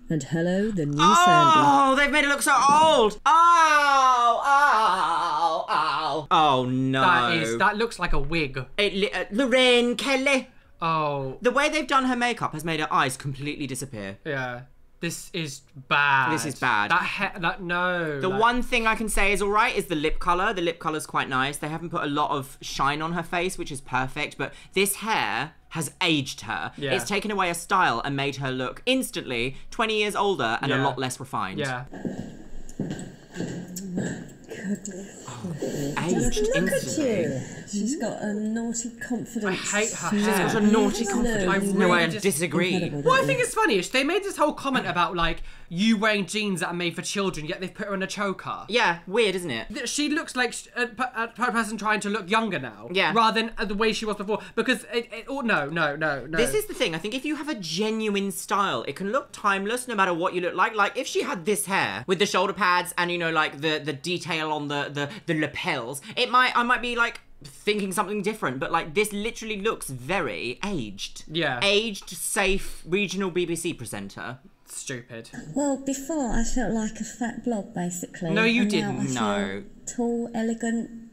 and hello the new Sandie. Oh, they've made it look so old. Oh, oh, oh. Oh no. That is. That looks like a wig. It uh, Lorraine Kelly. Oh, The way they've done her makeup has made her eyes completely disappear. yeah. This is bad. This is bad. That hair. That no. The like- one thing I can say is alright is the lip colour. The lip colour's quite nice. They haven't put a lot of shine on her face, which is perfect, but this hair has aged her. Yeah. It's taken away a style and made her look instantly 20 years older and a lot less refined. Yeah. Aged Look at instantly. you. She's got a naughty confidence. I hate her. She's hair. got a naughty confidence. I no, really I just- disagree. Incredible. What I think is funny is they made this whole comment about like you wearing jeans that are made for children, yet they've put her in a choker. Yeah, weird, isn't it? Th- She looks like sh- a, p- a p- person trying to look younger now, Yeah. rather than uh, the way she was before. Because it, it oh no, no, no, no. This is the thing. I think if you have a genuine style, it can look timeless no matter what you look like. Like if she had this hair with the shoulder pads and you know like the the detail on the the the lapels, it might I might be like thinking something different, but like this literally looks very aged. Yeah. Aged, safe regional BBC presenter. stupid. Well, before I felt like a fat blob, basically. No, you and now didn't. I No. feel Tall, elegant,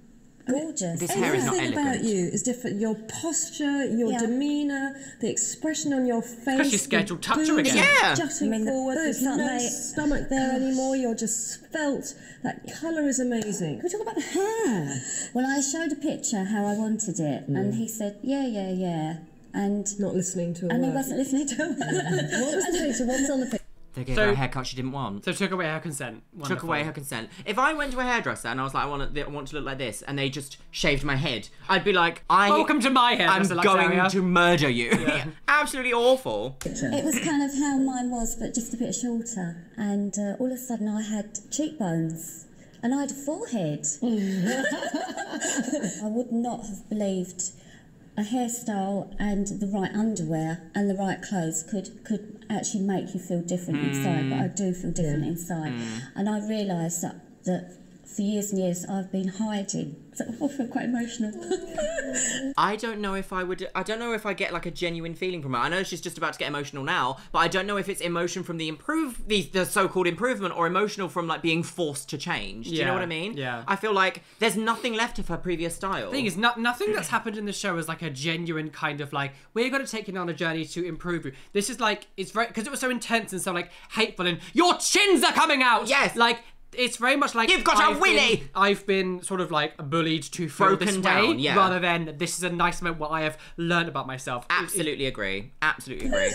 gorgeous. This hair is not Everything elegant. about you is different. Your posture, your Yeah. demeanour, the expression on your face. she's scared the to touch her again. Yeah. Jutting I mean, forward. There's boobs, aren't no they? stomach there anymore. You're just svelte. That colour is amazing. Can we talk about the hair? Well, I showed a picture how I wanted it, and mm. he said, "Yeah, yeah, yeah," and Not listening to a and he wasn't listening to it. What was the picture? What was on the picture? They gave So- her a haircut she didn't want. So took away her consent. Took away her consent. If I went to a hairdresser and I was like, I want to, I want to look like this, and they just shaved my head, I'd be like, I. Welcome to my I'm hairdresser, going Luxeria. to murder you. Absolutely awful. It was kind of how mine was, but just a bit shorter. And uh, all of a sudden, I had cheekbones, and I had a forehead. I would not have believed a hairstyle and the right underwear and the right clothes could could actually make you feel different inside. But I mm. do feel different inside, mm. and I realised that that for years and years I've been hiding. So I feel quite emotional. I don't know if I would. I don't know if I get like a genuine feeling from her. I know she's just about to get emotional now, but I don't know if it's emotion from the improve the, the so-called improvement or emotional from like being forced to change. Do you know what I mean? yeah. I feel like there's nothing left of her previous style. The thing is, no, nothing that's happened in the show is like a genuine kind of like we're going to take you on a journey to improve you. This is like it's very because it was so intense and so like hateful and your chins are coming out. Yes. like it's very much like You've got a I've been- willy! I've been sort of like bullied to feel Broken this down, way, yeah. rather than this is a nice moment where I have learned about myself. It- it- Absolutely agree. Absolutely agree.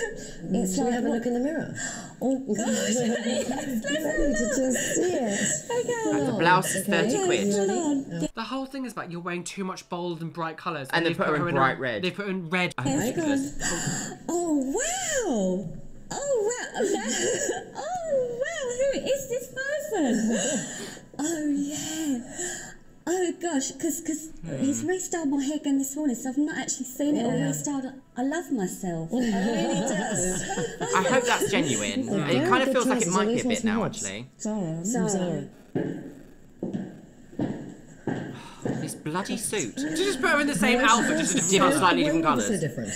It's Shall we like have a look in the mirror? Oh gosh! Let me just see it. the blouse is Okay. thirty quid. The whole thing is about you're wearing too much bold and bright colours, And they they've put her in a- bright red. They put her in red. Oh, oh wow! Oh wow! oh wow! Who is this person? Oh yeah! Oh gosh, because because hmm. he's restyled my hair again this morning, so I've not actually seen it or oh, restyled it. I love myself. I really do. I hope that's genuine. it kind of feels like it might be a bit now, Hobbs? actually. Zara. Zara. Zara. This bloody suit. To just put her in the same outfit, just a different Different, colour. slightly different colours. So different.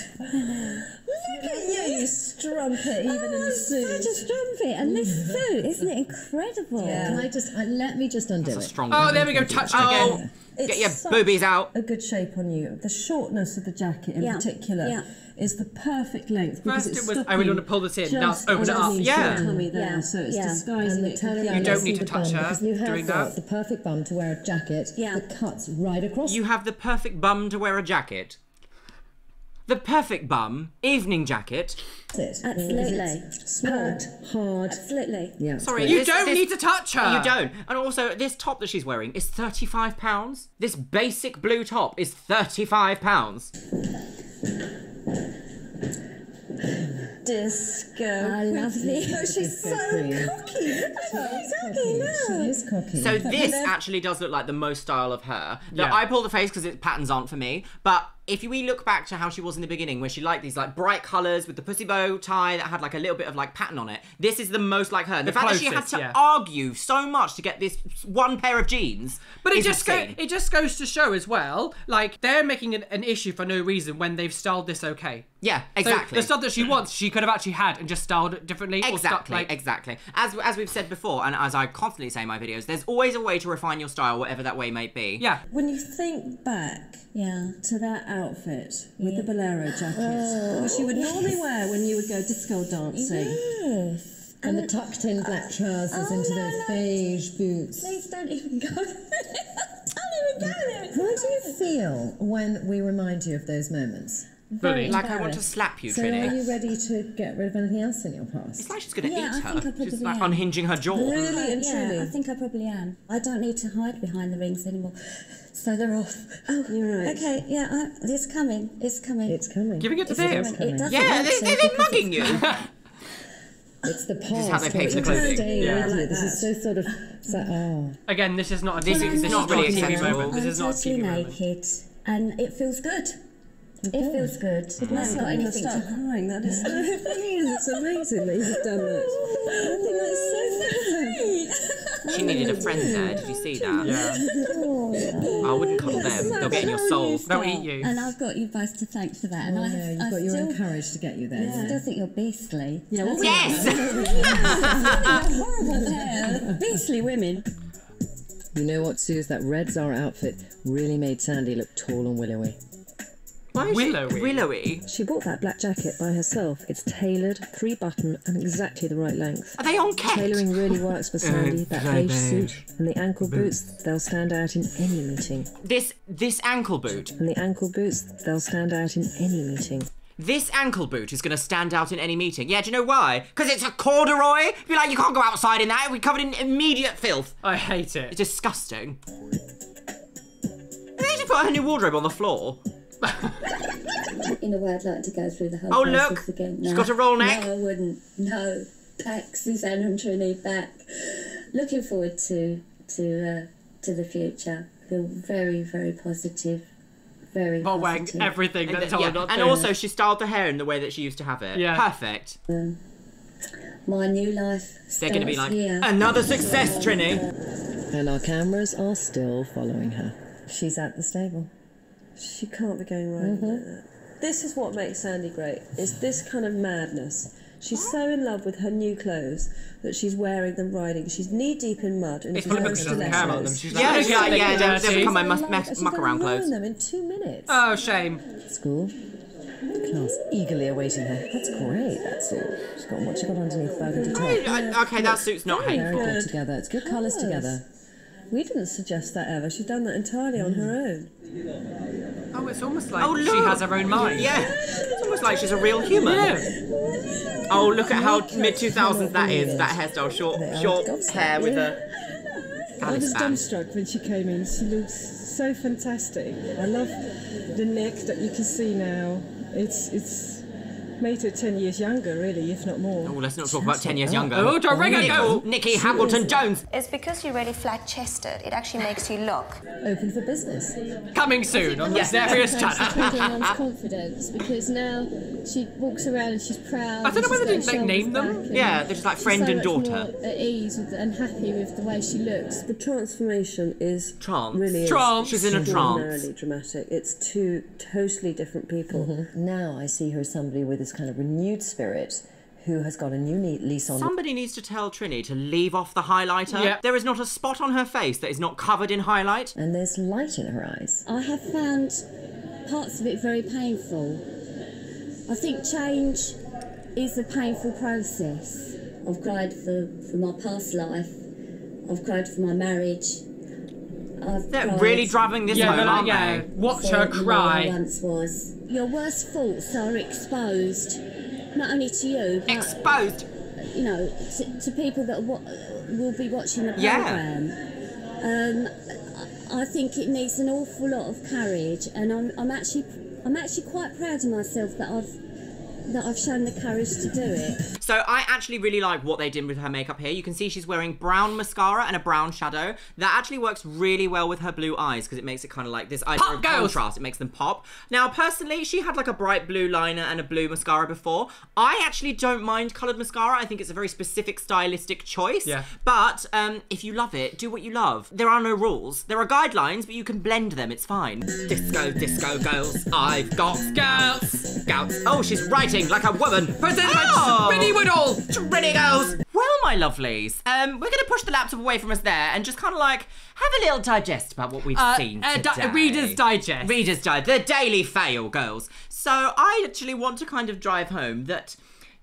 Look at you, you strumpet, even in Oh, a I'm suit. such a strumpet, and this suit, isn't it incredible? Can I just uh, let me just undo That's a it? strong Oh, one. there we go. Touch Oh, again. get your boobies out. A good shape on you. The shortness of the jacket in Yeah, particular yeah. Is the perfect length because First it's it was, I stopping really want to pull this in. Now just open it up. underneath Yeah. your tummy there, Yeah, so it's yeah. disguising And it turn completely. around. You don't need to the touch her you have doing that. the perfect bum to wear a jacket. Yeah. The cuts right across. You have the perfect bum to wear a jacket. The perfect bum, evening jacket. it. Absolutely. Smart, hard. Absolutely. Yeah. Sorry, You this- don't this- need to touch her. You don't. And also, this top that she's wearing is £35. This basic blue top is £35. Disco. I love this. Oh, she's so queen. cocky. She's cocky. She is cocky. So this actually does look like the most style of her. The, Yeah. I pull the face because its patterns aren't for me. But if we look back to how she was in the beginning, where she liked these like bright colours with the pussy bow tie that had like a little bit of like pattern on it, this is the most like her. The, The fact that she had to yeah. argue so much to get this one pair of jeans, But it is just go, it just goes to show as well, like they're making an, an issue for no reason when they've styled this okay. yeah, So exactly. the stuff that she wants, she could have actually had and just styled it differently. Or stuff Exactly, like, exactly. As as we've said before, and as I constantly say in my videos, there's always a way to refine your style, whatever that way may be. Yeah. When you think back Yeah. to that outfit with the bolero jacket, oh. which you would normally wear when you would go disco dancing. Yes. and the tucked in black uh, trousers Oh, into no, those no. beige boots. Please don't even go. don't even go there. How do you feel when we remind you of those moments? Very Like, I want to slap you, So Trinny. are you ready to get rid of anything else in your past? It's like she's gonna Yeah, I eat her. think I probably She's like am. unhinging her jaw. Really and yeah, I think I probably am. I don't need to hide behind the rings anymore. So they're off. Oh, you're right. Okay, yeah, I, it's coming. It's coming. It's coming. Giving it to It's them. coming. It doesn't Yeah, want they, to they're because mugging you. It's the past. is how they pay the clothing. Yeah. with you. This is so sort of. So, oh. Again, this is not a This TV. is This is not really a TV acceptable. moment. This is not a totally TV moment. naked, and it feels good. It feels good. I That's haven't got not going to anything start to. crying. That is so funny. It's amazing that you've done that. I think that's so She needed a friend there. Did you see that? Yeah. Oh, I wouldn't cuddle them. They'll get in your soul. They'll eat you. And I've got you both to thank for that. And Oh, I, no, you've I got your own courage to get you there. I still think you're beastly. Yeah, what Yes! Horrible pair. Beastly women. You know what, Suze? That red Zara outfit really made Sandie look tall and willowy. Why is she Willowy. willowy? She bought that black jacket by herself. It's tailored, three button, and exactly the right length. Are they on Kent? Tailoring really works for Sandie. Uh, that beige beige. suit and the ankle boots, they'll stand out in any meeting. This this ankle boot. And the ankle boots, they'll stand out in any meeting. This ankle boot is going to stand out in any meeting. Yeah, do you know why? Because it's a corduroy. Be like, you can't go outside in that. It'll be covered in immediate filth. I hate it. It's disgusting. They just put her new wardrobe on the floor. In a way, I'd like to go through the whole Oh, process look. again. She's got a roll neck. No, I wouldn't. No. Back, Susannah and Trinny, back. Looking forward to to uh, to the future. Feel very, very positive. Very But wang positive. everything And, that th- told yeah, not and to. also, she styled the hair in the way that she used to have it. Yeah. Perfect. Um, my new life. They're going to be starts like, here. another success, Trinny. And our cameras are still following her. She's at the stable. She can't be going right like mm-hmm. that. This is what makes Sandie great. Is this kind of madness. She's so in love with her new clothes that she's wearing them riding. She's knee deep in mud and It's she's probably wearing because she doesn't care about them. She's like, Yeah, "I'm yeah, yeah, get they'll- dirty." they'll become my So mus- in love, mus- and she's muck gonna around ruin clothes. them in two minutes. Oh, shame. School. Class eagerly awaiting her. That's great, that suit. She's got what she got underneath burgundy top. I- I- okay, that suit's not Very hateful. good together. It's good colours together. We didn't suggest that ever. She's done that entirely on her own. Oh, it's almost like Oh, she has her own mind. Yeah, it's almost like she's a real human. Yeah. Oh, look at how mid 2000s that is. That hairstyle, short, short hair with a I was dumbstruck when she came in. She looks so fantastic. I love the neck that you can see now. It's it's made her ten years younger, really, if not more. Oh, let's not talk about 10 years younger. Oh, don't ring it, go. Nikki, Nikki Hamilton Jones. It's because you're really flat chested. It actually makes you look. Open for business. Coming soon on the Serious Channel. mum's confidence because now she walks around and she's proud. I don't know whether they- got they her name them. Yeah, they're just like she's friend so and much daughter. more At ease with, and happy with the way she looks. The transformation is Trance. really Trance. She's in a trance. extraordinarily dramatic. It's two totally different people. Mm-hmm. Now I see her as somebody with this kind of renewed spirit who has got a new ne- lease on Somebody needs to tell Trini to leave off the highlighter. Yeah. There is not a spot on her face that is not covered in highlight. and there's light in her eyes. I have found parts of it very painful. I think change is a painful process. I've cried for, for my past life. I've cried for my marriage. I've They're cried really driving this Yeah, home, they're like, aren't yeah. they? Watch her the man I cry. once was. Your worst faults are exposed, not only to you, but Exposed. you know, to, to people that wa- will be watching the Yeah. program. Um, I I think it needs an awful lot of courage, and I'm, I'm actually I'm actually quite proud of myself that I've that I've shown the courage to do it. So I actually really like what they did with her makeup here. You can see she's wearing brown mascara and a brown shadow. That actually works really well with her blue eyes because it makes it kind of like this idea Pop of girls! contrast. It makes them pop. Now, personally, she had like a bright blue liner and a blue mascara before. I actually don't mind coloured mascara. I think it's a very specific stylistic choice. Yeah. But um, if you love it, do what you love. There are no rules. There are guidelines, but you can blend them. It's fine. Disco, disco girls. I've got Scouts. scouts. Oh, she's writing like a woman. Presented by Oh! Trinny Woodall. Trinny girls. Well, my lovelies, um, we're going to push the laptop away from us there and just kind of like have a little digest about what we've Uh, seen uh, today. di- Reader's Digest. Reader's Digest. The Daily Fail, girls. So I actually want to kind of drive home that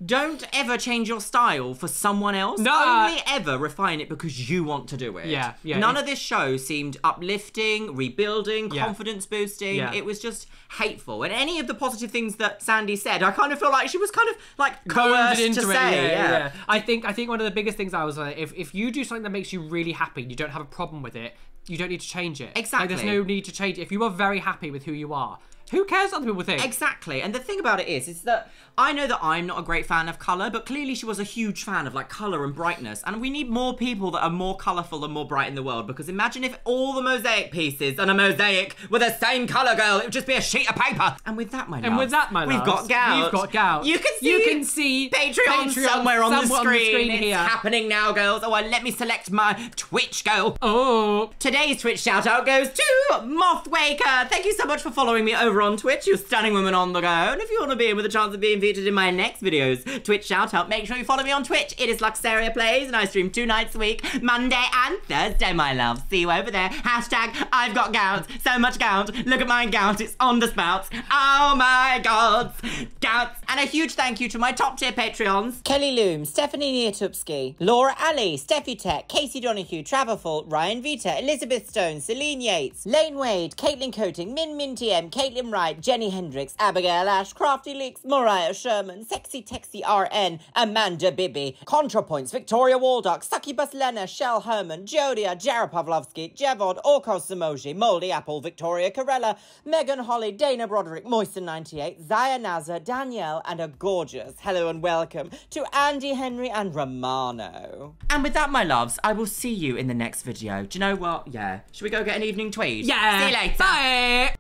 don't ever change your style for someone else. No. Only ever refine it because you want to do it. Yeah, yeah, None of this show seemed uplifting, rebuilding, Yeah. confidence boosting. Yeah. It was just hateful. And any of the positive things that Sandie said, I kind of feel like she was kind of like coerced into to it, say. yeah, yeah. I think I think one of the biggest things I was like, if if you do something that makes you really happy, and you don't have a problem with it, you don't need to change it. Like, there's no need to change it. If you are very happy with who you are, who cares what other people think? Exactly. And the thing about it is, is that I know that I'm not a great fan of colour, but clearly she was a huge fan of like colour and brightness. And we need more people that are more colourful and more bright in the world because imagine if all the mosaic pieces on a mosaic were the same colour, girl. It would just be a sheet of paper. And with that, my love. And with that, my love. we've got gout. we've got gout. You can see, You can see Patreon, Patreon somewhere on the somewhere on the screen. screen it's here. happening now, girls. Oh, and let me select my Twitch girl. Oh. Today's Twitch shout out goes to Mothwaker. Thank you so much for following me over on Twitch, you stunning woman on the go. And if you want to be in with a chance of being featured in my next videos, Twitch shout out, make sure you follow me on Twitch. It is Luxeria Plays, and I stream two nights a week, Monday and Thursday, my love. See you over there. Hashtag I've got gout. So much gout. Look at my gout. It's on the spouts. Oh my god. Gouts. And a huge thank you to my top tier Patreons. Kelly Loom, Stephanie Niatupski, Laura Alley, Steffi Tech, Casey Donahue, Travelful, Ryan Vita, Elizabeth Stone, Celine Yates, Lane Wade, Caitlin Coating, Min Min TM, Caitlin Wright, Jenny Hendricks, Abigail Ash, Crafty Leaks, Mariah Sherman, Sexy Texy RN, Amanda Bibby, ContraPoints, Victoria Waldock, Succubus Lena, Shell Herman, Jodia, Jared Pavlovsky, Jevod, Orkos Samoji, Moldy Apple, Victoria Corella, Megan Holly, Dana Broderick, Moisten98, Zaya Nazar, Danielle, and a gorgeous hello and welcome to Andy Henry and Romano. And with that, my loves, I will see you in the next video. Do you know what? Yeah. Should we go get an evening tweed? Yeah. See you later. Bye.